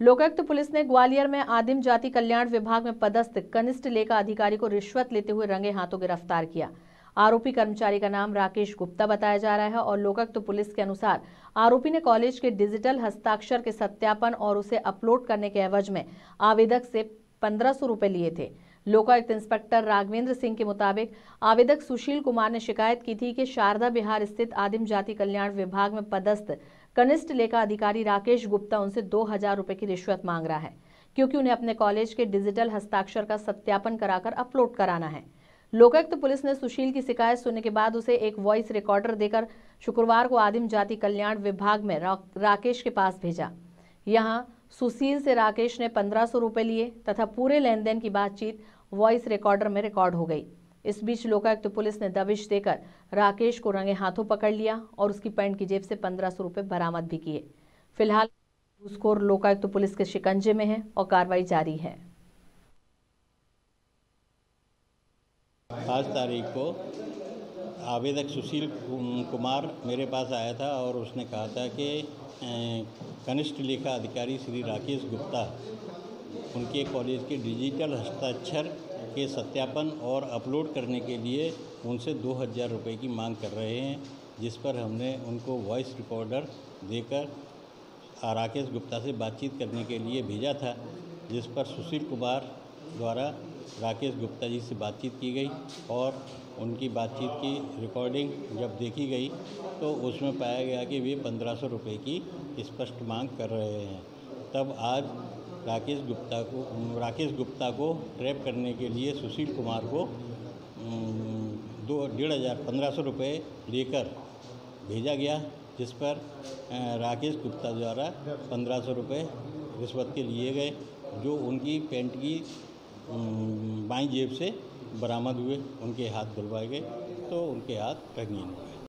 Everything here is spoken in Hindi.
लोकायुक्त पुलिस ने ग्वालियर में आदिम जाति कल्याण विभाग में पदस्थ कनिष्ठ लेखा अधिकारी को रिश्वत लेते हुए रंगे हाथों गिरफ़्तार किया। आरोपी कर्मचारी का नाम राकेश गुप्ता बताया जा रहा है और लोकायुक्त पुलिस के अनुसार आरोपी ने कॉलेज के डिजिटल हस्ताक्षर के सत्यापन और उसे अपलोड करने के एवज में आवेदक से पंद्रह सौ रुपए लिए थे। लोकायुक्त इंस्पेक्टर राघवेंद्र सिंह के मुताबिक आवेदक सुशील कुमार ने शिकायत की थी कि शारदा बिहार स्थित आदिम जाति कल्याण विभाग में पदस्थ कनिष्ठ लेखा अधिकारी राकेश गुप्ता उनसे दो हज़ार रुपए की रिश्वत मांग रहा है क्योंकि उन्हें अपने कॉलेज के डिजिटल हस्ताक्षर का सत्यापन कराकर अपलोड कराना है। लोकायुक्त पुलिस ने सुशील की शिकायत सुनने के बाद उसे एक वॉइस रिकॉर्डर देकर शुक्रवार को आदिम जाति कल्याण विभाग में रा, राकेश के पास भेजा। यहाँ सुशील से राकेश ने पंद्रह सौ लिए तथा पूरे लेन की बातचीत वॉइस रिकॉर्डर में रिकॉर्ड हो गई। इस बीच लोकायुक्त तो पुलिस ने दबिश देकर राकेश को रंगे हाथों पकड़ लिया और उसकी पैंट की जेब से पंद्रह सौ रुपए बरामद भी किए। फ़िलहाल घूसखोर लोकायुक्त तो पुलिस के शिकंजे में है और कार्रवाई जारी है। पाँच तारीख को आवेदक सुशील कुमार मेरे पास आया था और उसने कहा था कि कनिष्ठ लेखा अधिकारी श्री राकेश गुप्ता, उनके कॉलेज के डिजिटल हस्ताक्षर के सत्यापन और अपलोड करने के लिए उनसे दो हज़ार रुपये की मांग कर रहे हैं, जिस पर हमने उनको वॉइस रिकॉर्डर देकर राकेश गुप्ता से बातचीत करने के लिए भेजा था, जिस पर सुशील कुमार द्वारा राकेश गुप्ता जी से बातचीत की गई और उनकी बातचीत की रिकॉर्डिंग जब देखी गई तो उसमें पाया गया कि वे पंद्रह सौ रुपये की स्पष्ट मांग कर रहे हैं। तब आज राकेश गुप्ता को राकेश गुप्ता को ट्रैप करने के लिए सुशील कुमार को दो, डेढ़ हज़ार, पंद्रह सौ रुपये लेकर भेजा गया, जिस पर राकेश गुप्ता द्वारा पंद्रह सौ रुपये रिश्वत के लिए गए, जो उनकी पेंट की बाई जेब से बरामद हुए, उनके हाथ धुलवाए गए तो उनके हाथ रंगीन हुए।